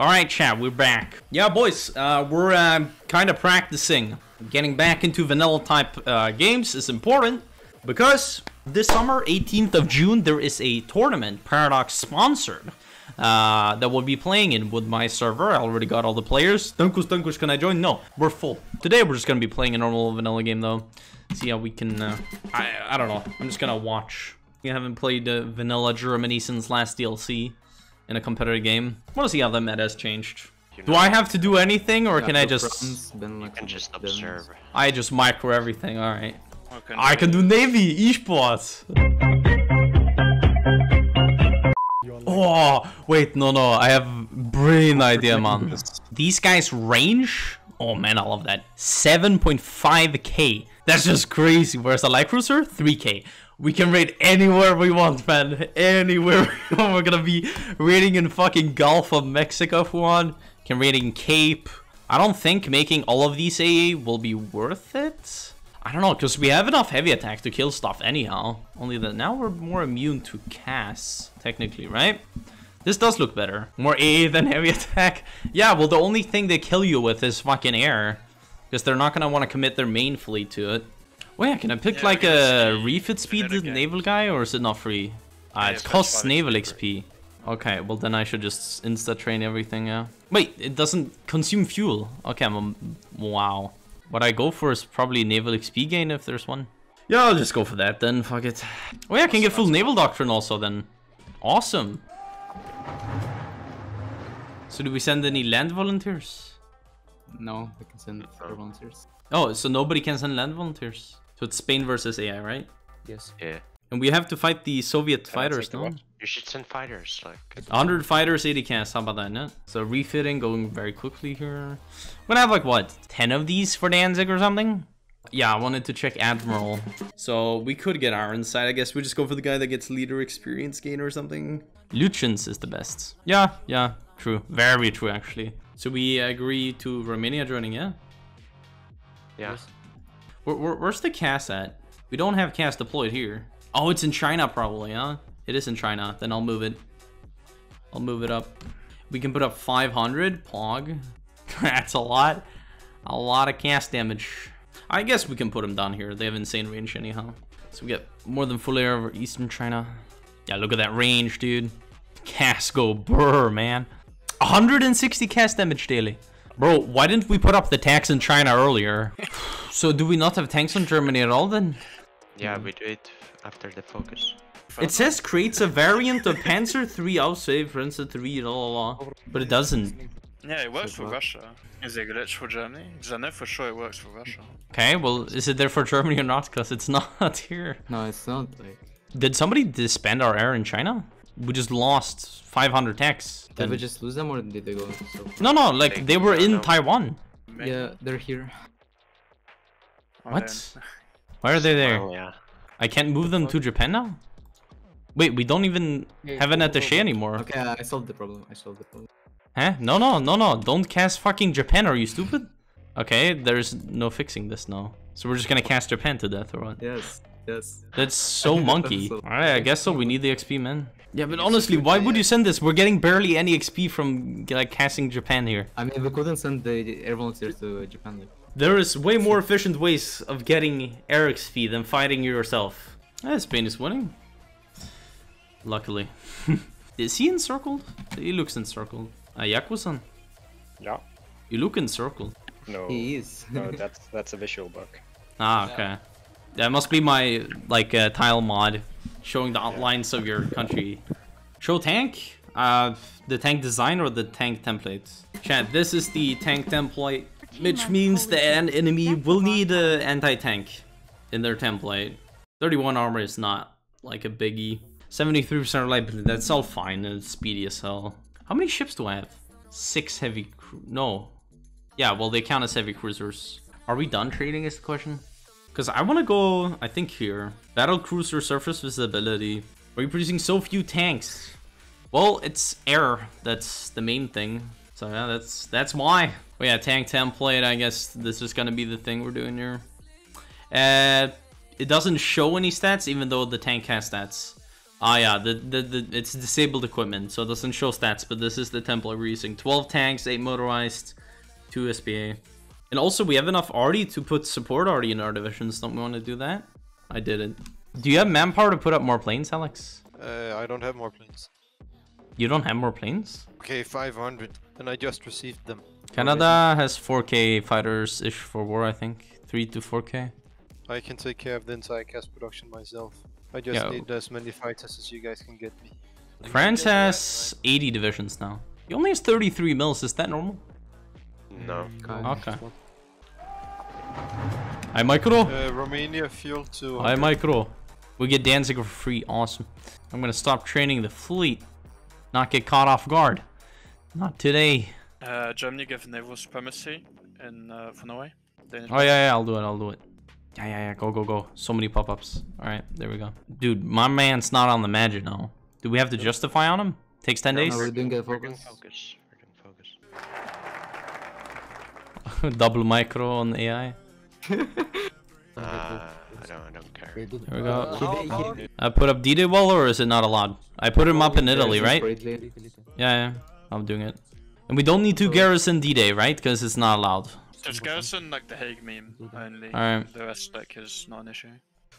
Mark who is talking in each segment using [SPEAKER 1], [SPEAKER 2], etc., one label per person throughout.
[SPEAKER 1] Alright, chat, we're back. Yeah, boys, uh, we're uh, kind of practicing. Getting back into vanilla type uh, games is important because this summer, 18th of June, there is a tournament, Paradox sponsored, uh, that we'll be playing in with my server. I already got all the players. Dankus, Dankus, can I join? No, we're full. Today, we're just going to be playing a normal vanilla game, though. See how we can, uh, I, I don't know. I'm just going to watch. We haven't played uh, vanilla Germany since last DLC in a competitive game. I want to see how the meta has changed. Do I have to do anything, or can I just...
[SPEAKER 2] You can just observe.
[SPEAKER 1] I just micro everything, alright.
[SPEAKER 3] Okay.
[SPEAKER 1] I can do Navy, esports. Oh, wait, no, no, I have brain idea, man. These guys range, oh man, I love that. 7.5k. That's just crazy. Where's the light cruiser? 3k. We can raid anywhere we want, man. Anywhere we want. We're gonna be raiding in fucking Gulf of Mexico if we want. Can raid in Cape. I don't think making all of these AA will be worth it. I don't know, because we have enough heavy attack to kill stuff anyhow. Only that now we're more immune to casts, technically, right? This does look better. More AA than heavy attack. Yeah, well, the only thing they kill you with is fucking air. Because they're not going to want to commit their main fleet to it. Oh yeah, can I pick
[SPEAKER 3] Yeah,
[SPEAKER 1] like a refit speed
[SPEAKER 3] vanilla
[SPEAKER 1] naval guy, or is it not free? Ah,
[SPEAKER 3] Yeah,
[SPEAKER 1] it costs naval
[SPEAKER 3] XP.
[SPEAKER 1] XP. Okay, well then I should just insta-train everything, yeah. Wait, it doesn't consume fuel. Okay, I'm a... Wow. What I go for is probably naval XP gain if there's one. Yeah, I'll just go for that then, fuck it. Oh yeah, I can get full naval doctrine also then. Awesome. So do we send any land volunteers?
[SPEAKER 4] No, we can send volunteers.
[SPEAKER 1] Oh, so nobody can send land volunteers. So it's Spain versus AI, right?
[SPEAKER 4] Yes.
[SPEAKER 2] Yeah.
[SPEAKER 1] And we have to fight the Soviet
[SPEAKER 5] Can
[SPEAKER 1] fighters,
[SPEAKER 5] take the
[SPEAKER 1] no?
[SPEAKER 2] You should send fighters, like.
[SPEAKER 1] 100 fighters, 80 cast, how about that, no? So refitting, going very quickly here. We're gonna have like, what, 10 of these for Danzig or something? Yeah, I wanted to check Admiral. So we could get our inside, I guess we just go for the guy that gets leader experience gain or something. Lütjens is the best. Yeah, yeah, true. Very true, actually. So we agree to Romania joining, yeah?
[SPEAKER 2] Yeah.
[SPEAKER 1] Where, where, where's the cast at? We don't have cast deployed here. Oh, it's in China probably, huh? It is in China. Then I'll move it. I'll move it up. We can put up 500. Pog. That's a lot. A lot of cast damage. I guess we can put them down here. They have insane range anyhow. So we get more than full air over Eastern China. Yeah, look at that range, dude. Cast go brr, man. 160 cast damage daily. Bro, why didn't we put up the tanks in China earlier? so do we not have tanks in Germany at all then?
[SPEAKER 2] Yeah, we do it after the focus.
[SPEAKER 1] It says creates a variant of Panzer III Aussave, Panzer III, la la la. But it doesn't.
[SPEAKER 3] Yeah, it works for Russia. Is it a glitch for Germany? Because I know for sure it works for Russia.
[SPEAKER 1] Okay, well, is it there for Germany or not? Because it's not here.
[SPEAKER 4] No, it's not like.
[SPEAKER 1] Did somebody disband our air in China? We just lost 500 tanks.
[SPEAKER 4] Did we just lose them or did they go? So...
[SPEAKER 1] No, no, like
[SPEAKER 2] They-
[SPEAKER 1] they were in
[SPEAKER 2] know.
[SPEAKER 1] Taiwan.
[SPEAKER 3] Maybe.
[SPEAKER 4] Yeah, they're here.
[SPEAKER 1] What? Why are they there?
[SPEAKER 2] Oh, yeah.
[SPEAKER 1] I can't move them to Japan now? Wait, we don't even have an attaché anymore.
[SPEAKER 4] Okay, I solved the problem. I solved the problem.
[SPEAKER 1] Huh? No, no, no, no. Don't cast fucking Japan. Are you stupid? Okay, there's no fixing this now. So we're just gonna cast Japan to death or what?
[SPEAKER 4] Yes, yes.
[SPEAKER 1] That's so monkey. Alright, I guess so. We need the XP, man. Yeah, but honestly, why would you send this? We're getting barely any XP from like casting Japan here.
[SPEAKER 4] I mean, we couldn't send the air volunteers to Japan. Like.
[SPEAKER 1] There is way more efficient ways of getting air XP than fighting yourself. Eh, Spain is winning. Luckily. is he encircled? He looks encircled. Uh, Yakuza,
[SPEAKER 5] Yeah.
[SPEAKER 1] you look encircled.
[SPEAKER 5] No.
[SPEAKER 4] He is.
[SPEAKER 5] no, that's that's a visual bug.
[SPEAKER 1] Ah, okay. That must be my like uh, tile mod showing the outlines of your country. Show tank? Uh, the tank design or the tank template? Chat, this is the tank template, which means the en- enemy will need a anti-tank in their template. 31 armor is not like a biggie. 73% reliability, that's all fine, and it's speedy as hell. How many ships do I have? Six heavy cru- no. Yeah, well they count as heavy cruisers. Are we done trading is the question? Because I want to go, I think here. Battle cruiser surface visibility. Are you producing so few tanks? Well, it's air. That's the main thing. So yeah, that's that's why. Oh yeah, tank template. I guess this is gonna be the thing we're doing here. Uh, it doesn't show any stats, even though the tank has stats. Ah, yeah, the, the, the it's disabled equipment, so it doesn't show stats, but this is the template we're using. 12 tanks, 8 motorized, 2 SPA. And also, we have enough arty to put support arty in our divisions. Don't we want to do that? I didn't. Do you have manpower to put up more planes, Alex?
[SPEAKER 6] Uh, I don't have more planes.
[SPEAKER 1] You don't have more planes?
[SPEAKER 6] Okay, 500, and I just received them.
[SPEAKER 1] Canada has 4k fighters-ish for war, I think. 3 to 4k.
[SPEAKER 6] I can take care of the entire cast production myself. I just need as many fighters as you guys can get me.
[SPEAKER 1] France has 80 divisions now. He only has 33 mils, is that normal?
[SPEAKER 2] No.
[SPEAKER 1] Okay. Hi, Micro.
[SPEAKER 6] Uh, Romania fuel to.
[SPEAKER 1] Hi, Micro. We get Danzig for free. Awesome. I'm gonna stop training the fleet. Not get caught off guard. Not today.
[SPEAKER 3] Uh, Germany give naval supremacy in uh, for Norway. Danish
[SPEAKER 1] Oh yeah, yeah, I'll do it. I'll do it. Yeah, yeah, yeah. Go, go, go. So many pop-ups. All right, there we go. Dude, my man's not on the magic now. Do we have to justify on him? Takes 10 days.
[SPEAKER 4] No, we're doing a
[SPEAKER 2] We're
[SPEAKER 4] focus.
[SPEAKER 2] focus. We're focus.
[SPEAKER 1] Double micro on AI.
[SPEAKER 2] Uh, I don't. I don't care.
[SPEAKER 1] There we go. I put up D-Day wall, or is it not allowed? I put him up in Italy, right? Yeah, yeah. I'm doing it. And we don't need to garrison D-Day, right? Because it's not allowed.
[SPEAKER 3] There's garrison like the Hague meme only.
[SPEAKER 1] Alright.
[SPEAKER 3] The rest like is not an issue.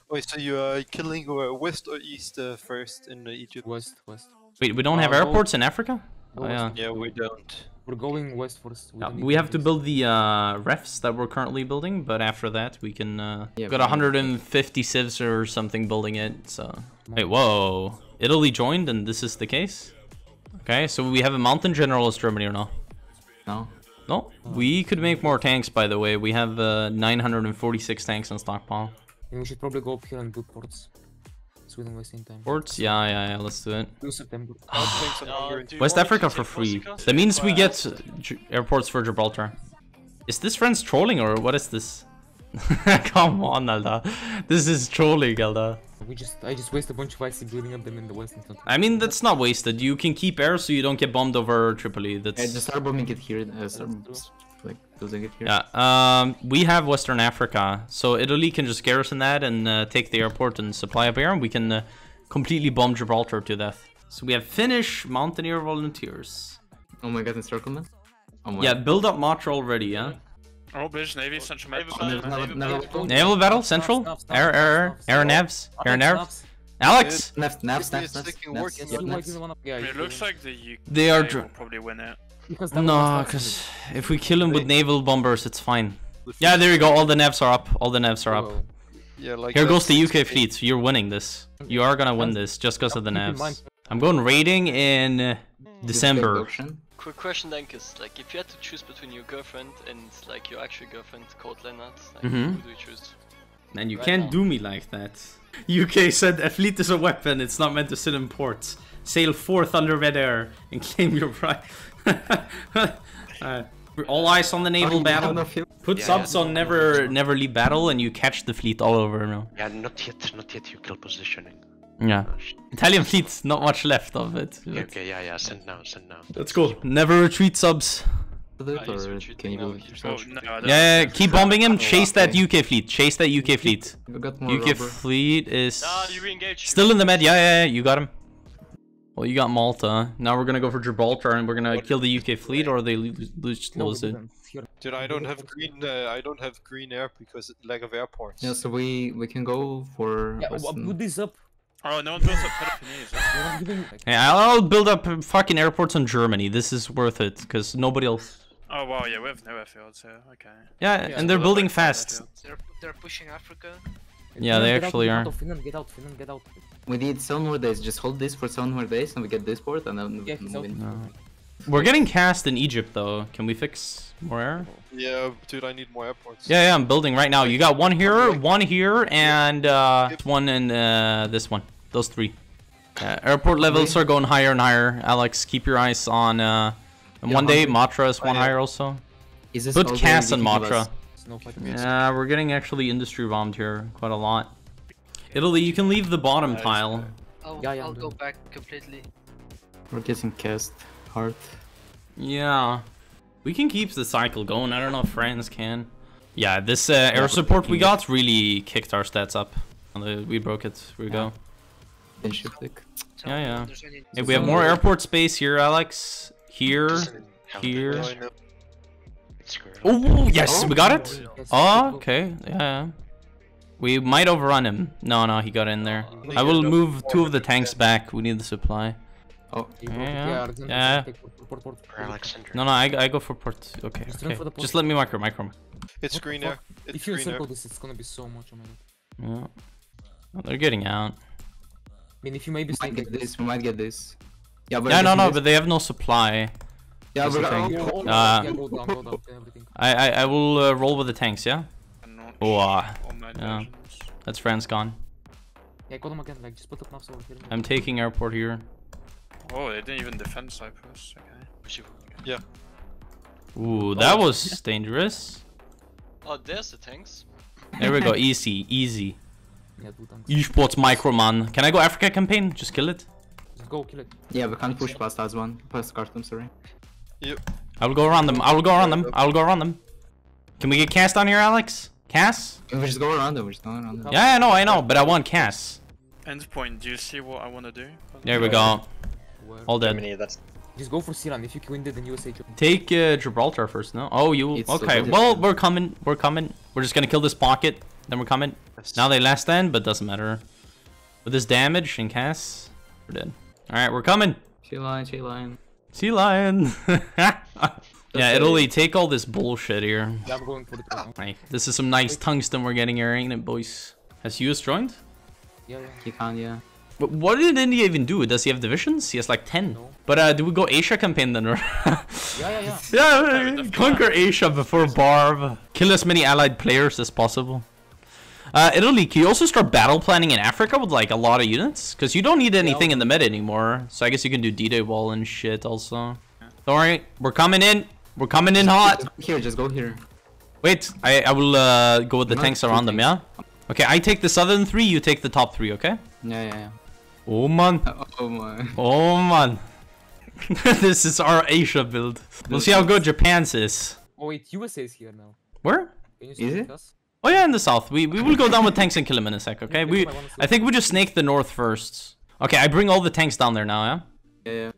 [SPEAKER 6] Wait, so you are killing uh, west or east uh, first in uh, Egypt?
[SPEAKER 7] West, west.
[SPEAKER 1] Wait, we don't have
[SPEAKER 7] Uh,
[SPEAKER 1] airports in Africa? Oh, yeah.
[SPEAKER 6] Yeah, we don't.
[SPEAKER 7] We're going west first.
[SPEAKER 1] Yeah,
[SPEAKER 7] don't
[SPEAKER 1] we have to build the uh, refs that we're currently building, but after that we can uh,
[SPEAKER 4] Yeah,
[SPEAKER 1] got 150 civs or something building it. So wait, whoa, Italy joined, and this is the case. Okay, so we have a mountain general as Germany or no?
[SPEAKER 4] No.
[SPEAKER 1] No, we could make more tanks. By the way, we have uh, 946 tanks on stockpile.
[SPEAKER 7] And we should probably go up here and build ports. Sweden wasting time.
[SPEAKER 1] Ports? Yeah, yeah, yeah. Let's do it.
[SPEAKER 7] Do September.
[SPEAKER 1] West Africa for free. That means we get airports for Gibraltar. Is this friends trolling or what is this? Come on, Alda. This is trolling, Alda.
[SPEAKER 7] We just, I just waste a bunch of IC building up them in the west and
[SPEAKER 1] I mean, that's not wasted. You can keep air so you don't get bombed over Tripoli.
[SPEAKER 4] Yeah,
[SPEAKER 1] That's
[SPEAKER 4] just start bombing it here. Uh, start, like losing it here.
[SPEAKER 1] yeah. Um, we have Western Africa, so Italy can just garrison that and uh, take the airport and supply up air, and we can uh, completely bomb Gibraltar to death. So we have Finnish Mountaineer Volunteers.
[SPEAKER 4] Oh my god, encirclement. Oh my.
[SPEAKER 1] Yeah, build up Malta already, yeah.
[SPEAKER 3] Oh, British Navy, Central Med.
[SPEAKER 4] Never, never, never,
[SPEAKER 1] Naval battle, central. Air, air, air, air, navs, air, navs. Alex,
[SPEAKER 4] Snaps, snaps,
[SPEAKER 6] It's
[SPEAKER 4] snaps, snaps,
[SPEAKER 6] taking
[SPEAKER 4] snaps.
[SPEAKER 6] work in
[SPEAKER 4] Yep,
[SPEAKER 6] some
[SPEAKER 4] snaps.
[SPEAKER 7] Yeah,
[SPEAKER 3] I mean, it looks like the UK
[SPEAKER 1] They are
[SPEAKER 3] will probably win it.
[SPEAKER 7] Because that
[SPEAKER 1] no, because if we kill him with naval bombers, it's fine. Yeah, there you go. All the navs are up. All the navs are up.
[SPEAKER 6] Yeah, like
[SPEAKER 1] Here goes the UK
[SPEAKER 6] 68.
[SPEAKER 1] fleet. You're winning this. You are gonna win this just because of the navs. I'm going raiding in uh, December.
[SPEAKER 8] Quick question, Dankus. Like, if you had to choose between your girlfriend and like your actual girlfriend, called Leonard, like,
[SPEAKER 1] Mhm.
[SPEAKER 8] who do you choose?
[SPEAKER 1] Man, you
[SPEAKER 8] Right
[SPEAKER 1] can't
[SPEAKER 8] now.
[SPEAKER 1] do me like that. UK said a fleet is a weapon. It's not meant to sit in ports. Sail forth under red air and claim your pride. Uh, all eyes on the naval
[SPEAKER 4] you have
[SPEAKER 1] battle. Put
[SPEAKER 2] Yeah,
[SPEAKER 1] subs
[SPEAKER 2] yeah.
[SPEAKER 1] on never never leave battle and you catch the fleet all over now.
[SPEAKER 2] Yeah, not yet. Not yet. You kill positioning.
[SPEAKER 1] Yeah.
[SPEAKER 2] Oh.
[SPEAKER 1] Italian fleet, not much left of it.
[SPEAKER 2] Okay, okay, yeah, yeah. Send now. Send now.
[SPEAKER 1] That's cool. Never retreat subs.
[SPEAKER 4] Do it,
[SPEAKER 8] he's
[SPEAKER 4] or
[SPEAKER 8] retreating
[SPEAKER 4] can you
[SPEAKER 8] now,
[SPEAKER 4] do it
[SPEAKER 8] he's
[SPEAKER 4] yourself?
[SPEAKER 3] Oh, no, I
[SPEAKER 1] Yeah, keep bombing him. Chase that. UK fleet. Chase that UK fleet.
[SPEAKER 4] We got more
[SPEAKER 1] UK
[SPEAKER 4] rubber.
[SPEAKER 1] fleet is still in the med. Yeah, yeah, yeah. You got him. Well, you got Malta. Now we're gonna go for Gibraltar and we're gonna kill the UK fleet, or they lose, lose, lose it.
[SPEAKER 6] Dude, I don't have green. Uh, I don't have green air because lack of airports.
[SPEAKER 4] Yeah, so we we can go for.
[SPEAKER 7] Yeah, well,
[SPEAKER 4] Western-
[SPEAKER 7] put this up.
[SPEAKER 3] Oh, no one built up Peloponnese.
[SPEAKER 7] We're not giving.
[SPEAKER 1] Yeah, I'll build up fucking airports in Germany. This is worth it because nobody else.
[SPEAKER 3] Oh, wow, yeah, we have no airfields here. Okay.
[SPEAKER 1] Yeah,
[SPEAKER 7] Yeah,
[SPEAKER 1] and they're building fast.
[SPEAKER 8] They're, they're pushing Africa.
[SPEAKER 1] Yeah, they
[SPEAKER 7] Finland, get out,
[SPEAKER 1] actually
[SPEAKER 7] get
[SPEAKER 1] are.
[SPEAKER 7] Out of Finland, get out, Finland, get out.
[SPEAKER 4] We need seven more days. Just hold this for seven more days, and we get this port, and then we
[SPEAKER 7] Yeah,
[SPEAKER 4] can
[SPEAKER 7] he's
[SPEAKER 4] move
[SPEAKER 7] out.
[SPEAKER 4] in.
[SPEAKER 1] No. We're getting cast in Egypt though. Can we fix more air?
[SPEAKER 6] Yeah, dude, I need more airports.
[SPEAKER 1] Yeah, yeah, I'm building right now. You got one here, one here, and uh, one in uh, this one. Those three. Uh, airport levels are going higher and higher. Alex, keep your eyes on. Uh, and
[SPEAKER 4] Yeah,
[SPEAKER 1] one day. Malta is one
[SPEAKER 6] yeah.
[SPEAKER 1] higher also.
[SPEAKER 4] Is this
[SPEAKER 1] Put
[SPEAKER 4] all the
[SPEAKER 1] Cass and
[SPEAKER 4] we can
[SPEAKER 1] Malta.
[SPEAKER 4] Us?
[SPEAKER 7] Snow fight.
[SPEAKER 1] Yeah, we're getting actually industry bombed here quite a lot. Italy, you can leave the bottom
[SPEAKER 3] Nice.
[SPEAKER 1] tile.
[SPEAKER 8] I'll,
[SPEAKER 7] Yeah, yeah,
[SPEAKER 8] I'll go
[SPEAKER 7] doing
[SPEAKER 8] back completely.
[SPEAKER 4] We're getting cast hard.
[SPEAKER 1] Yeah. We can keep the cycle going. I don't know if France can. Yeah, this uh, air support we got really kicked our stats up. Uh, We broke it. Here we go.
[SPEAKER 4] Then shift click.
[SPEAKER 1] Yeah, yeah.
[SPEAKER 9] If
[SPEAKER 1] Hey, we have more airport space here, Alex. Here.
[SPEAKER 2] Doesn't
[SPEAKER 1] here.
[SPEAKER 2] The-
[SPEAKER 6] Oh, I know.
[SPEAKER 2] It's screwed.
[SPEAKER 1] Oh, yes, we got it.
[SPEAKER 7] Yes,
[SPEAKER 1] Oh,
[SPEAKER 7] ah,
[SPEAKER 1] okay. Yeah. We might overrun him. No, no, he got in there. I will move two of the tanks back. We need the supply.
[SPEAKER 4] Oh,
[SPEAKER 7] Yeah,
[SPEAKER 1] Yeah. No, no, I, I go for port. Okay, okay.
[SPEAKER 7] for the port.
[SPEAKER 1] Just let me micro, micro.
[SPEAKER 6] It's
[SPEAKER 7] What the
[SPEAKER 6] greener.
[SPEAKER 7] fuck?
[SPEAKER 6] It's
[SPEAKER 7] If you
[SPEAKER 6] greener.
[SPEAKER 7] circle this, it's gonna be so much. Oh.
[SPEAKER 1] Yeah. Well, they're getting out.
[SPEAKER 7] I mean, if you maybe
[SPEAKER 4] might get this. We might get this. Yeah, but
[SPEAKER 1] Yeah, no, no, but they have no supply.
[SPEAKER 4] Yeah,
[SPEAKER 1] that's
[SPEAKER 4] we're
[SPEAKER 1] the
[SPEAKER 4] gonna.
[SPEAKER 1] thing.
[SPEAKER 7] Oh, oh,
[SPEAKER 1] Uh,
[SPEAKER 7] yeah, go down, go down, everything.
[SPEAKER 1] I, I, I will uh, roll with the tanks, yeah?
[SPEAKER 3] And
[SPEAKER 1] Oh,
[SPEAKER 3] all my
[SPEAKER 1] yeah. That's France gone.
[SPEAKER 7] Yeah, go them again. Like, just put up knobs over here.
[SPEAKER 1] I'm taking airport here.
[SPEAKER 3] Oh, they didn't even defend Cyprus. Okay. Yeah.
[SPEAKER 1] Ooh, that was dangerous.
[SPEAKER 8] Oh, there's the tanks.
[SPEAKER 1] There we go, easy, easy.
[SPEAKER 7] Yeah, do tanks.
[SPEAKER 1] Esports microman. Can I go Africa campaign? Just kill it.
[SPEAKER 7] Just go kill it.
[SPEAKER 4] Yeah, we can't push past as one. Past Khartoum, sorry.
[SPEAKER 1] I will go around them. I will go around them. I will go around them. Can we get Cass down here, Alex? Cass?
[SPEAKER 4] We just go around them. We're just go around them.
[SPEAKER 1] Yeah, I know, I know, but I want Cass.
[SPEAKER 3] Endpoint, do you see what I want to do?
[SPEAKER 1] There we go.
[SPEAKER 7] Where?
[SPEAKER 1] All dead.
[SPEAKER 5] Germany, that's
[SPEAKER 7] Just go for Siran. If you win it, then USA join.
[SPEAKER 1] Take uh, Gibraltar first, no? Oh, you
[SPEAKER 4] It's
[SPEAKER 1] okay?
[SPEAKER 4] so
[SPEAKER 1] Well, we're coming. We're coming. We're just gonna kill this pocket. Then we're coming. Now they last stand, but doesn't matter. With this damage and Cass, we're dead. All right, we're coming.
[SPEAKER 4] Sea lion, sea lion.
[SPEAKER 1] Sea lion. yeah, Italy, take all this bullshit here.
[SPEAKER 7] Yeah, I'm going for the pro.
[SPEAKER 1] Hey, this is some nice tungsten we're getting here, ain't it, boys? Has US joined?
[SPEAKER 7] Yeah, yeah.
[SPEAKER 4] He can, yeah.
[SPEAKER 1] But what did India even do? Does he have divisions? He has like 10.
[SPEAKER 7] No.
[SPEAKER 1] But uh, do we go Asia campaign then? Or
[SPEAKER 7] Yeah, yeah, yeah.
[SPEAKER 1] yeah, conquer Asia before Barb. Kill as many allied players as possible. Uh, Italy, can you also start battle planning in Africa with like a lot of units? Because you don't need anything in the meta anymore. So I guess you can do D-Day wall and shit also. Don't worry, we're coming in. We're coming in hot.
[SPEAKER 4] Here, just go here.
[SPEAKER 1] Wait, I, I will uh, go with the
[SPEAKER 4] Not
[SPEAKER 1] tanks around them, yeah? Okay, I take the southern three, you take the top three, okay?
[SPEAKER 4] Yeah, yeah, yeah.
[SPEAKER 1] Oh man.
[SPEAKER 4] Oh my.
[SPEAKER 1] Oh man. this is our Asia build. We'll see how good Japan's is.
[SPEAKER 7] Oh wait, USA is here now.
[SPEAKER 1] Where?
[SPEAKER 7] Can you
[SPEAKER 4] Is it?
[SPEAKER 7] us?
[SPEAKER 1] Oh yeah, in the south. We we will go down with tanks and kill him in a sec, okay? We I think we just snake the north first. Okay, I bring all the tanks down there now, yeah?
[SPEAKER 4] Yeah, yeah.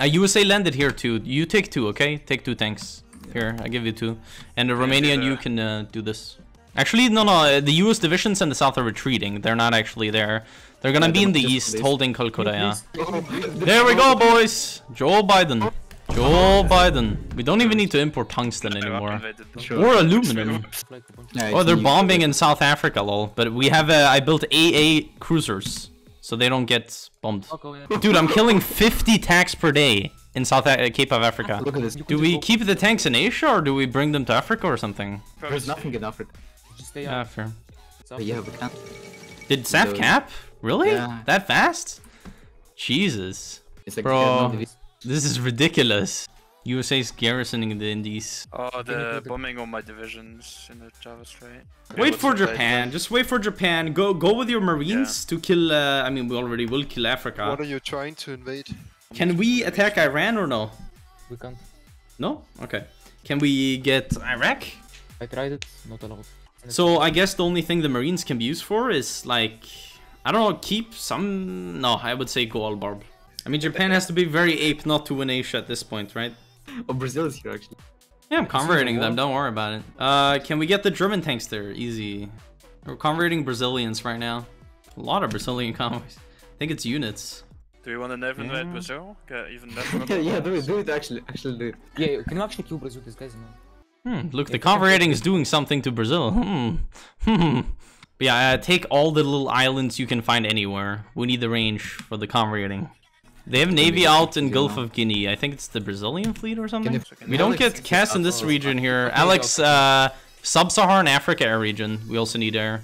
[SPEAKER 1] Uh, USA landed here too. You take two, okay? Take two tanks. Here, I give you two. And the Romanian, you can uh, do this. Actually, no, no. uh, The US divisions in the south are retreating. They're not actually there. They're gonna
[SPEAKER 4] Yeah,
[SPEAKER 1] be in the east, holding Kolkata, yeah. There we go, boys. Joe Biden. Joe Biden. We don't even need to import tungsten anymore.
[SPEAKER 3] invaded them.
[SPEAKER 4] Sure.
[SPEAKER 1] Or aluminum.
[SPEAKER 7] Like a bunch.
[SPEAKER 4] Yeah,
[SPEAKER 1] Oh, they're bombing in South Africa, lol. But we have, uh, I built AA cruisers. So they don't get bombed.
[SPEAKER 7] Fuck, oh, yeah.
[SPEAKER 1] Dude, I'm killing 50 tanks per day in South A- Cape of Africa.
[SPEAKER 4] Look at this.
[SPEAKER 1] Do we keep the tanks in Asia or do we bring them to Africa or something?
[SPEAKER 4] There's nothing in Africa.
[SPEAKER 7] Just stay
[SPEAKER 1] Yeah, fair.
[SPEAKER 4] But yeah, we can't.
[SPEAKER 1] Did SAF cap? Really?
[SPEAKER 4] Yeah.
[SPEAKER 1] That fast? Jesus.
[SPEAKER 4] It's like
[SPEAKER 1] Bro.
[SPEAKER 4] We have no divi-
[SPEAKER 1] This is ridiculous. USA's garrisoning the Indies.
[SPEAKER 3] Oh, they're
[SPEAKER 7] the-
[SPEAKER 3] bombing all my divisions in the Java Strait.
[SPEAKER 1] Wait for Japan. Just wait for Japan. Go go with your marines to kill. Uh, I mean, we already will kill Africa.
[SPEAKER 6] What are you trying to invade?
[SPEAKER 1] Can we attack Iran or no?
[SPEAKER 7] We can't.
[SPEAKER 1] No. Okay. Can we get Iraq?
[SPEAKER 7] I tried it, not allowed.
[SPEAKER 1] So I guess the only thing the marines can be used for is like, I don't know, keep some. No, I would say go all barb. I mean, Japan has to be very ape not to win Asia at this point, right?
[SPEAKER 4] Oh, Brazil is here actually.
[SPEAKER 1] Yeah, I'm converting them. Don't worry about it. Uh, can we get the German tanks there? Easy. We're converting Brazilians right now. A lot of Brazilian convoys. I think it's units.
[SPEAKER 3] Do you want to never invade
[SPEAKER 1] Yeah.
[SPEAKER 3] Brazil? Get even less
[SPEAKER 4] yeah, yeah, do it, do it actually, actually do it.
[SPEAKER 7] Yeah, can you actually kill Brazil, these guys, man?
[SPEAKER 1] Hmm, look, the converting is doing something to Brazil. Hmm. Hmm. But yeah, uh, take all the little islands you can find anywhere. We need the range for the converting. They have navy out in Gulf of Guinea. I think it's the Brazilian fleet or something. We don't get cast in this region here. Alex, uh, sub-Saharan Africa air region. We also need air.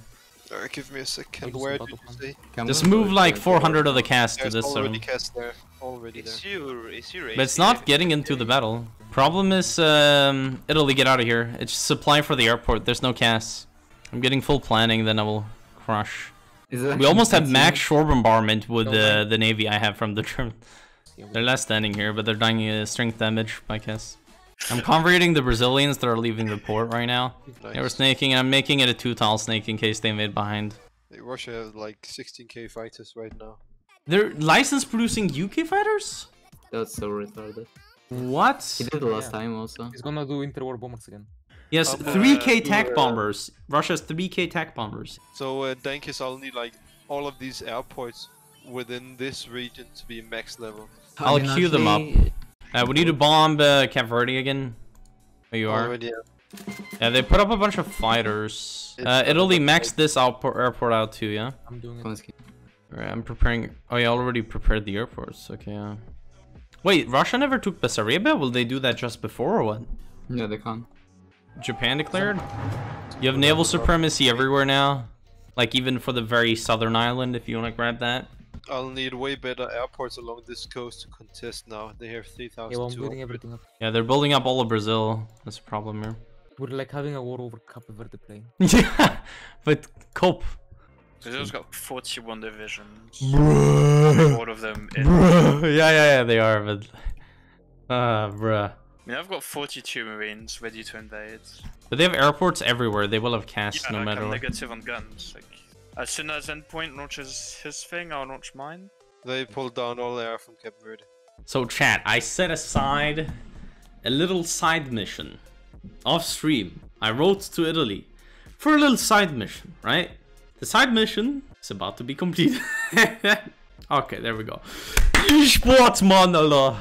[SPEAKER 6] Give me a second.
[SPEAKER 7] just
[SPEAKER 6] Where
[SPEAKER 7] about
[SPEAKER 6] did you
[SPEAKER 7] come.
[SPEAKER 6] say?
[SPEAKER 1] Just move like
[SPEAKER 4] uh,
[SPEAKER 1] 400 of the cast to this
[SPEAKER 6] already
[SPEAKER 1] zone.
[SPEAKER 6] cast there. Already there.
[SPEAKER 2] Is you is you
[SPEAKER 1] But it's not getting into the battle. Problem is, um, Italy, get out of here. It's supply for the airport. There's no cast. I'm getting full planning, then I will crush.
[SPEAKER 4] Is it
[SPEAKER 1] We almost have max shore bombardment with the
[SPEAKER 7] man.
[SPEAKER 1] the navy I have from the German. They're less standing here, but they're dying uh, strength damage, I guess. I'm converting the Brazilians that are leaving the port right now. They were
[SPEAKER 6] Nice.
[SPEAKER 1] snaking, and I'm making it a two-tile snake in case they made behind.
[SPEAKER 6] Hey, Russia has like 16k fighters right now.
[SPEAKER 1] They're licensed producing UK fighters?
[SPEAKER 4] That's so retarded.
[SPEAKER 1] What?
[SPEAKER 4] He did it last
[SPEAKER 7] Yeah.
[SPEAKER 4] time also.
[SPEAKER 7] He's gonna do interwar bombers again.
[SPEAKER 1] Yes,
[SPEAKER 6] Uh,
[SPEAKER 1] 3k
[SPEAKER 6] uh,
[SPEAKER 1] tac
[SPEAKER 6] uh,
[SPEAKER 1] bombers. Russia's 3k tac bombers.
[SPEAKER 6] So uh, Dankus, I'll need like all of these airports within this region to be max level.
[SPEAKER 1] I'll
[SPEAKER 4] I mean,
[SPEAKER 1] queue them up. Uh, we need to bomb uh, Cape Verde again. There you are.
[SPEAKER 6] Already, yeah.
[SPEAKER 1] Yeah, they put up a bunch of fighters.
[SPEAKER 6] It's
[SPEAKER 1] Uh,
[SPEAKER 6] not
[SPEAKER 1] Italy
[SPEAKER 6] about
[SPEAKER 1] maxed this outport airport out too, yeah?
[SPEAKER 7] I'm doing it.
[SPEAKER 4] Konski.
[SPEAKER 1] Alright, I'm preparing. Oh, yeah, already prepared the airports. Okay, yeah. Wait, Russia never took Bessarabia? Will they do that just before or what?
[SPEAKER 4] Yeah, they can.
[SPEAKER 1] Japan declared? You have naval supremacy everywhere now. Like even for the very southern island, if you want to grab that.
[SPEAKER 6] I'll need way better airports along this coast to contest now. They have
[SPEAKER 7] Yeah, well, I'm building
[SPEAKER 6] 3,200.
[SPEAKER 7] everything up.
[SPEAKER 1] Yeah, they're building up all of Brazil. That's a problem here.
[SPEAKER 7] We're like having a war over Cape Verde plain.
[SPEAKER 1] yeah, but cope.
[SPEAKER 3] Brazil's got 41 divisions.
[SPEAKER 1] Bruh.
[SPEAKER 3] All of them in.
[SPEAKER 1] Bruh. Yeah, yeah, yeah, they are, but. Uh, bruh.
[SPEAKER 3] I mean, I've got 42 marines ready to invade.
[SPEAKER 1] But they have airports everywhere. They will have cast
[SPEAKER 3] Yeah,
[SPEAKER 1] no
[SPEAKER 3] like
[SPEAKER 1] matter
[SPEAKER 3] I'm
[SPEAKER 1] what.
[SPEAKER 3] negative on guns. Like, as soon as Endpoint launches his thing, I'll launch mine.
[SPEAKER 6] They pulled down all air from Cape Verde.
[SPEAKER 1] So, chat, I set aside a little side mission off stream. I wrote to Italy for a little side mission, right? The side mission is about to be completed. okay, there we go. Sportsman, Allah.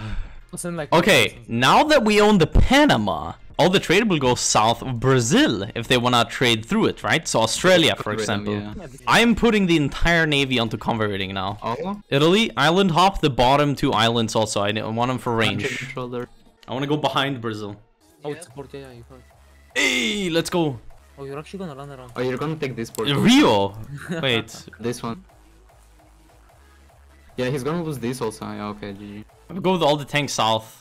[SPEAKER 7] Listen, like
[SPEAKER 1] Okay, now that we own the Panama, all the trade will go south of Brazil if they want to trade through it, right? So Australia, for example.
[SPEAKER 4] yeah.
[SPEAKER 7] Yeah,
[SPEAKER 1] I am putting the entire navy onto convoy rating now.
[SPEAKER 4] Oh,
[SPEAKER 1] Italy, island hop the bottom two islands also. I want them for range. I want to go behind Brazil.
[SPEAKER 7] Oh, it's port, yeah, yeah, you heard.
[SPEAKER 1] Hey, let's go.
[SPEAKER 7] Oh, you're actually gonna run around.
[SPEAKER 4] Oh, you're gonna take this port.
[SPEAKER 1] Uh, Rio. Wait,
[SPEAKER 4] This one. Yeah, he's gonna lose this also. Yeah, okay, GG.
[SPEAKER 1] I'll go with all the tanks south.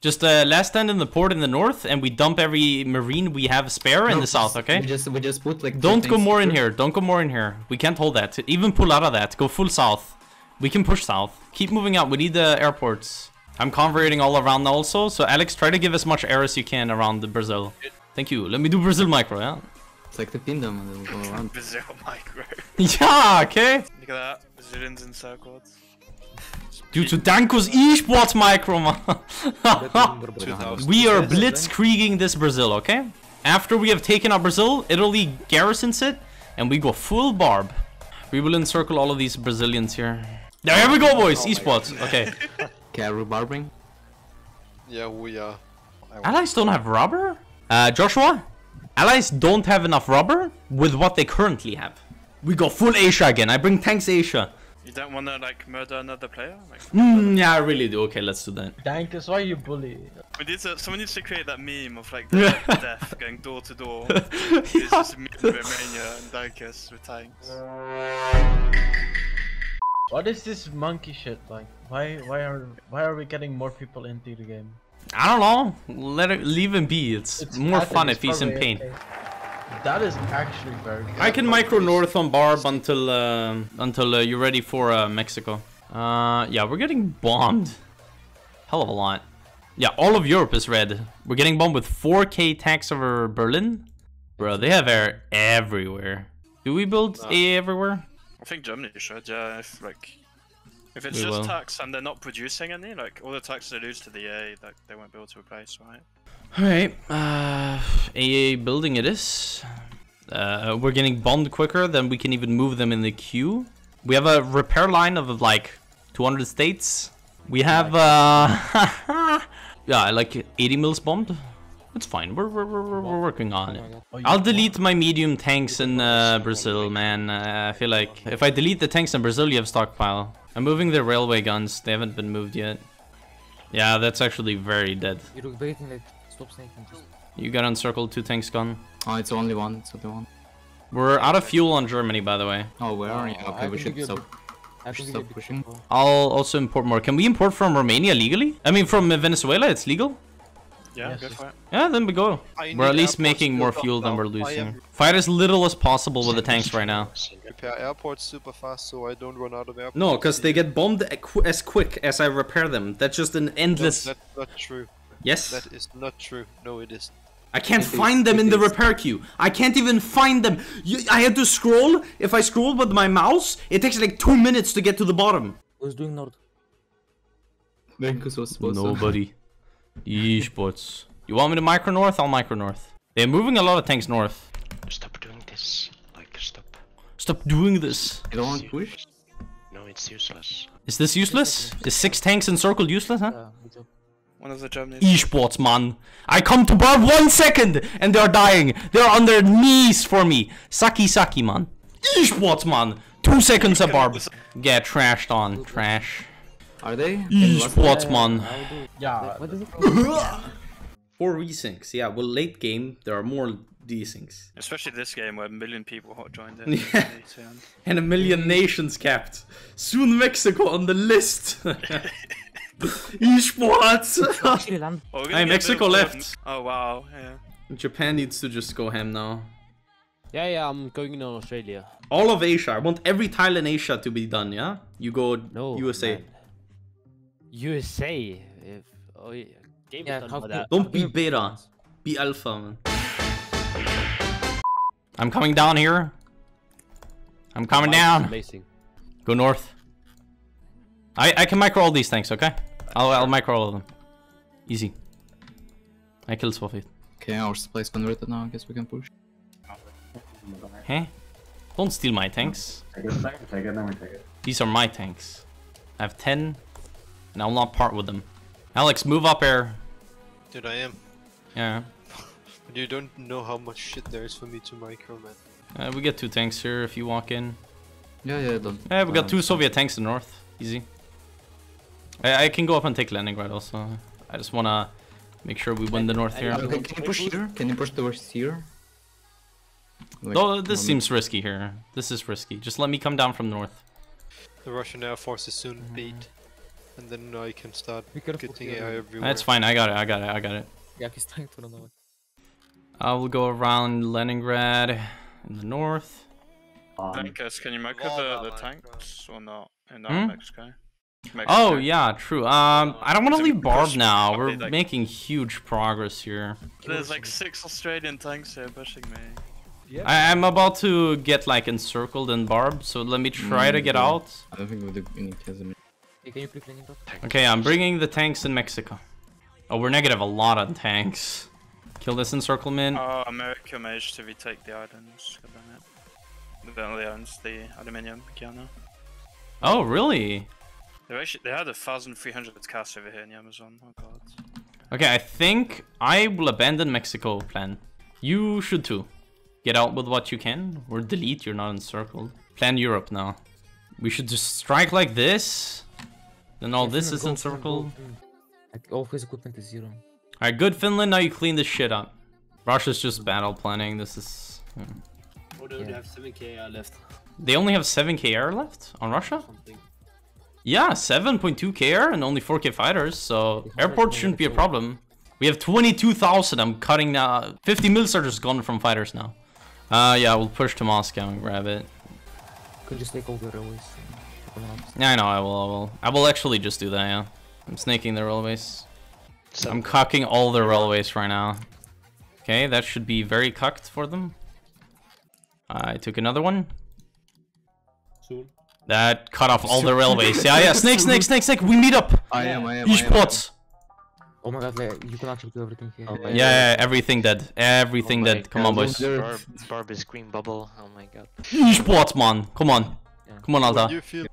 [SPEAKER 1] Just uh, last stand in the port in the north, and we dump every marine we have spare in the south. Okay.
[SPEAKER 4] We
[SPEAKER 1] Okay.
[SPEAKER 4] just we just put like.
[SPEAKER 1] Don't go
[SPEAKER 4] tanks
[SPEAKER 1] more in
[SPEAKER 4] here.
[SPEAKER 1] here. Don't go more in here. We can't hold that. Even pull out of that. Go full south. We can push south. Keep moving out. We need the airports. I'm converting all around also. So Alex, try to give as much air as you can around the Brazil. Thank you. Let me do Brazil micro. Yeah.
[SPEAKER 4] It's like the pin them and they'll go around.
[SPEAKER 3] Brazil micro.
[SPEAKER 1] yeah. Okay.
[SPEAKER 3] Look at that. Brazilians encircled.
[SPEAKER 1] Due to Danko's esports micro. man. we are blitzkrieging this Brazil. Okay. After we have taken out Brazil, Italy garrisons it, and we go full barb. We will encircle all of these Brazilians here. There we go, boys. Esports. Okay.
[SPEAKER 4] Okay, are we barbering?
[SPEAKER 6] Yeah, we are.
[SPEAKER 1] Allies don't have rubber? Uh, Joshua? Allies don't have enough rubber with what they currently have. We go full Asia again. I bring tanks Asia.
[SPEAKER 3] You don't want to like murder another player? Like,
[SPEAKER 1] Mm, yeah, I really do. Okay, let's do that.
[SPEAKER 9] Dankus, why you bully?
[SPEAKER 3] we need to, someone needs to create that meme of like the death going door to door. It's just me in Romania and Dankus with tanks.
[SPEAKER 9] What is this monkey shit like? Why why are why are we getting more people into the game?
[SPEAKER 1] I don't know. Let it leave him be. It's, more fun if he's in pain.
[SPEAKER 9] okay. That is actually very good.
[SPEAKER 1] I can micro north on Barb until uh, until uh, you're ready for uh, Mexico. Uh, yeah, we're getting bombed. Hell of a lot. Yeah, all of Europe is red. We're getting bombed with 4k tanks over Berlin. Bro, they have air everywhere. Do we build AA everywhere?
[SPEAKER 3] I think Germany should, yeah. If like, if it's
[SPEAKER 1] We
[SPEAKER 3] just
[SPEAKER 1] will.
[SPEAKER 3] tax and they're not producing any, like all the tax they lose to the A, like they won't be able to replace, right?
[SPEAKER 1] Alright, uh, AA building it is. Uh, we're getting bombed quicker than we can even move them in the queue. We have a repair line of like 200 states. We have, uh, yeah, like 80 mils bombed. It's fine, we're, we're, we're, we're working on it.
[SPEAKER 9] Oh,
[SPEAKER 1] I'll delete my medium tanks in uh, Brazil, man. Uh, I feel like if I delete the tanks in Brazil, you have stockpile. I'm moving the railway guns. They haven't been moved yet. Yeah, that's actually very dead.
[SPEAKER 7] You're waiting stop snaking. Just
[SPEAKER 1] You got encircled, two tanks gone.
[SPEAKER 4] Oh, it's only one. It's only one.
[SPEAKER 1] We're out of fuel on Germany, by the way.
[SPEAKER 4] Oh, where are you? Okay,
[SPEAKER 7] I
[SPEAKER 4] we should
[SPEAKER 7] give you a
[SPEAKER 4] stop.
[SPEAKER 7] I
[SPEAKER 4] should stop pushing.
[SPEAKER 1] I'll also import more. Can we import from Romania legally? I mean, from Venezuela, it's legal?
[SPEAKER 3] Yeah,
[SPEAKER 9] Yes,
[SPEAKER 3] go for it.
[SPEAKER 1] Yeah, then we go.
[SPEAKER 6] I
[SPEAKER 1] We're at least making more
[SPEAKER 6] built up
[SPEAKER 1] fuel than we're losing.
[SPEAKER 6] am
[SPEAKER 1] Fight as little as possible with the tanks right now.
[SPEAKER 6] repair airports super fast so I don't run out of airports.
[SPEAKER 1] No, because they get bombed as quick as I repair them. That's just an
[SPEAKER 6] No,
[SPEAKER 1] endless...
[SPEAKER 6] that's not true.
[SPEAKER 1] Yes?
[SPEAKER 6] That is not true. No, it isn't.
[SPEAKER 1] I can't
[SPEAKER 4] It is,
[SPEAKER 1] find them
[SPEAKER 4] it
[SPEAKER 1] in the repair queue. I can't even find them. You, I had to scroll. If I scroll with my mouse, it takes like two minutes to get to the bottom.
[SPEAKER 7] Who's doing Nord?
[SPEAKER 4] Venkus was supposed.
[SPEAKER 1] Nobody. Yeesh, bots. You want me to micro north? I'll micro north. They're moving a lot of tanks north.
[SPEAKER 2] Stop doing this. Like, stop.
[SPEAKER 1] Stop doing this.
[SPEAKER 4] You don't want push?
[SPEAKER 2] No, it's useless.
[SPEAKER 1] Is this useless? Is six tanks encircled useless, huh?
[SPEAKER 7] Yeah, good job.
[SPEAKER 3] One of the Germany.
[SPEAKER 1] Esports, man. I come to bar one second and they're dying. They're on their knees for me. Saki Saki, man. Esports, man. Two seconds a barb. Get trashed on. Trash.
[SPEAKER 4] Are they?
[SPEAKER 1] Esports, man.
[SPEAKER 7] I'll do it.
[SPEAKER 9] Yeah.
[SPEAKER 7] What is it?
[SPEAKER 1] Four resyncs. Yeah, well, late game, there are more desyncs.
[SPEAKER 3] Especially this game where a million people hot joined in.
[SPEAKER 1] Yeah. And a million nations capped. Soon Mexico on the list. Esports.
[SPEAKER 7] Actually.
[SPEAKER 3] Oh,
[SPEAKER 1] Hey, Mexico left.
[SPEAKER 3] Oh wow, yeah.
[SPEAKER 1] Japan needs to just go ham now.
[SPEAKER 10] Yeah, yeah, I'm going in on Australia.
[SPEAKER 1] All of Asia. I want every tile in Asia to be done, yeah? You go
[SPEAKER 10] No.
[SPEAKER 1] USA.
[SPEAKER 10] man. USA. If oh yeah, game
[SPEAKER 7] Yeah,
[SPEAKER 10] is done
[SPEAKER 7] how
[SPEAKER 10] for
[SPEAKER 7] can-
[SPEAKER 10] that.
[SPEAKER 1] Don't be beta. Be alpha, man. I'm coming down here. I'm coming
[SPEAKER 10] Mike's
[SPEAKER 1] down.
[SPEAKER 10] Amazing.
[SPEAKER 1] Go north. I I can micro all these things, okay? I'll I'll micro all of them. Easy. I killed Swafit.
[SPEAKER 4] Okay, our supply's converted now. I guess we can push.
[SPEAKER 1] Hey, Don't steal my tanks. Take it, take it, then we take it. These are my tanks. I have 10, and I will not part with them. Alex, move up air.
[SPEAKER 6] Dude, I am.
[SPEAKER 1] Yeah.
[SPEAKER 6] But you don't know how much shit there is for me to micro, man.
[SPEAKER 1] Uh, we get two tanks here if you walk in.
[SPEAKER 4] Yeah, yeah, don't.
[SPEAKER 1] Yeah, we got
[SPEAKER 4] don't-
[SPEAKER 1] two Soviet tanks in north. Easy. I, I can go up and take Leningrad also. I just wanna make sure we win the north here.
[SPEAKER 4] Okay, can you push here? Can you push towards here? Like,
[SPEAKER 1] No, this
[SPEAKER 4] one-
[SPEAKER 1] seems risky here. This is risky. Just let me come down from north.
[SPEAKER 6] The Russian Air Force is soon beat. And then I can start
[SPEAKER 7] Be careful
[SPEAKER 6] getting. AI everywhere.
[SPEAKER 1] That's fine. I got it. I got it. I got it.
[SPEAKER 7] Yeah, he's trying to run away.
[SPEAKER 1] I will go around Leningrad in the north.
[SPEAKER 3] Tankers, can you micro the, the tanks or not in uh,
[SPEAKER 1] Hmm?
[SPEAKER 3] Mexico?
[SPEAKER 1] Oh
[SPEAKER 3] Mexico.
[SPEAKER 1] yeah, true. Um, I don't want to leave Barb now.
[SPEAKER 3] probably,
[SPEAKER 1] We're
[SPEAKER 3] like-
[SPEAKER 1] making huge progress here.
[SPEAKER 3] There's like six Australian tanks here pushing me.
[SPEAKER 1] I I'm about to get like encircled in Barb, so let me try to
[SPEAKER 4] Mm,
[SPEAKER 1] get
[SPEAKER 4] yeah.
[SPEAKER 1] out.
[SPEAKER 4] I don't think we do any Casimir.
[SPEAKER 7] Hey, can you?
[SPEAKER 1] Okay, I'm bringing the tanks in Mexico. Oh, we're negative a lot on tanks. Kill this encirclement.
[SPEAKER 3] Oh, America managed to retake the islands. God damn it. That only owns the aluminium Guyana.
[SPEAKER 1] Oh, really?
[SPEAKER 3] They actually they had a thousand three hundred cast over here in the Amazon. Oh god.
[SPEAKER 1] Okay, I think I will abandon Mexico plan. You should too. Get out with what you can, or delete, you're not encircled. Plan Europe now. We should just strike like this. Then all
[SPEAKER 7] Yeah,
[SPEAKER 1] this
[SPEAKER 7] Finland,
[SPEAKER 1] is encircled.
[SPEAKER 7] go, Finland. Like, all his equipment is zero.
[SPEAKER 1] Alright, good Finland, now you clean this shit up. Russia's just battle planning, this is... hmm.
[SPEAKER 10] Oh, they only have 7k AI left.
[SPEAKER 1] They only have 7k air left on Russia?
[SPEAKER 10] Something.
[SPEAKER 1] Yeah, 7.2k air and only 4k fighters, so
[SPEAKER 7] airport
[SPEAKER 1] shouldn't be a problem. We have 22,000, I'm cutting now. 50 mils are just gone from fighters now. Uh, yeah, we'll push to Moscow and grab it.
[SPEAKER 7] Could just take all the railways. and open up.
[SPEAKER 1] Yeah, I know, I will, I will. I will actually just do that, yeah. I'm snaking the railways. I'm cocking all the railways right now. Okay, that should be very cucked for them. I took another one.
[SPEAKER 10] Soon.
[SPEAKER 1] That cut off all the railways. Yeah, yeah, snake, snake, snake, snake, we meet up!
[SPEAKER 4] I am, I am. I am.
[SPEAKER 1] Esports!
[SPEAKER 7] Oh my god, like, you can actually do everything here.
[SPEAKER 4] Oh
[SPEAKER 1] Yeah, yeah, everything dead. Everything
[SPEAKER 10] Oh
[SPEAKER 1] dead. Come on, boys.
[SPEAKER 4] those
[SPEAKER 2] Barb, Barb is green bubble. Oh my god.
[SPEAKER 1] Esports, man. Come on.
[SPEAKER 7] Yeah.
[SPEAKER 1] Come on,
[SPEAKER 6] When
[SPEAKER 1] Alta.
[SPEAKER 6] you feel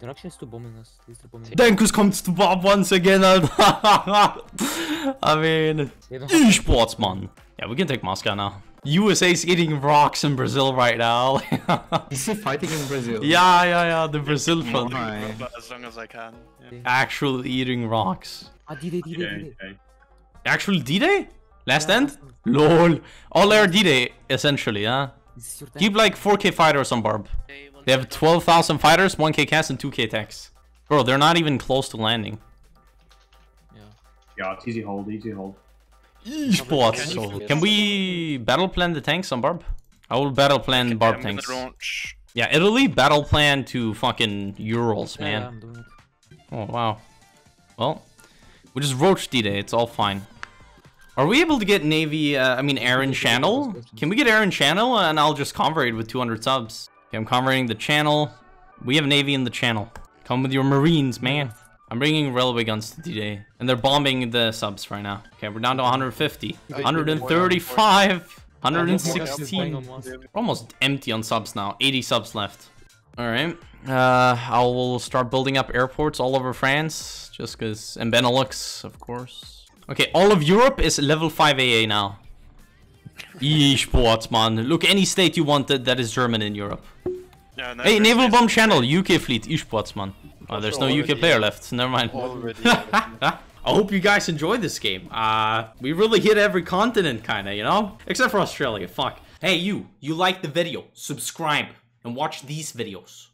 [SPEAKER 7] They're actually still bombing us. They're still.
[SPEAKER 1] Dankus comes to Bob once again, Alta. I mean,
[SPEAKER 7] They don't have-
[SPEAKER 1] esports, man. Yeah, we can take Moscow now. USA's eating rocks in Brazil right now.
[SPEAKER 4] Is he fighting in Brazil?
[SPEAKER 1] yeah, yeah, yeah. The Brazil front.
[SPEAKER 4] Why?
[SPEAKER 3] As long as I can. Yeah.
[SPEAKER 1] Actual eating rocks.
[SPEAKER 7] Ah, D-Day, D-Day, D-Day.
[SPEAKER 1] Actual D-Day? Last
[SPEAKER 7] Yeah,
[SPEAKER 1] end?
[SPEAKER 7] last.
[SPEAKER 1] LOL. All air D-Day, essentially, huh?
[SPEAKER 7] This is your tank.
[SPEAKER 1] Keep like 4k fighters on Barb. They have 12,000 fighters, 1k cast, and 2k techs. Bro, they're not even close to landing.
[SPEAKER 7] Yeah.
[SPEAKER 11] Yeah, it's easy hold, easy hold.
[SPEAKER 1] Esports.
[SPEAKER 3] Can
[SPEAKER 1] So, can we battle plan the tanks on Barb? I will battle plan Barb
[SPEAKER 3] I'm
[SPEAKER 1] tanks.
[SPEAKER 3] gonna launch.
[SPEAKER 1] Yeah, Italy battle plan to fucking Urals, man.
[SPEAKER 7] I'm doing it.
[SPEAKER 1] Oh wow. Well, we just roach D-Day. It's all fine. Are we able to get Navy, uh, I mean Aaron Channel? Can we get Aaron Channel and I'll just convert with 200 subs? Okay, I'm converting the channel. We have Navy in the channel. Come with your Marines, man. I'm bringing railway guns to D-Day. And they're bombing the subs right now. Okay, we're down to 150. 135. 116. We're almost empty on subs now. 80 subs left. Alright. Uh, I will start building up airports all over France. Just because... And Benelux, of course. Okay, all of Europe is level 5 AA now. E-sports, man. Look, any state you want that, that is German in Europe.
[SPEAKER 3] Yeah, no,
[SPEAKER 1] Hey, Naval Bomb Channel, UK fleet, e-sports, man. Oh, there's no UK player left. Never mind. I hope you guys enjoyed this game. Uh, we really hit every continent, kinda, you know? Except for Australia, fuck. Hey, you, you like the video, subscribe, and watch these videos.